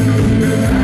Música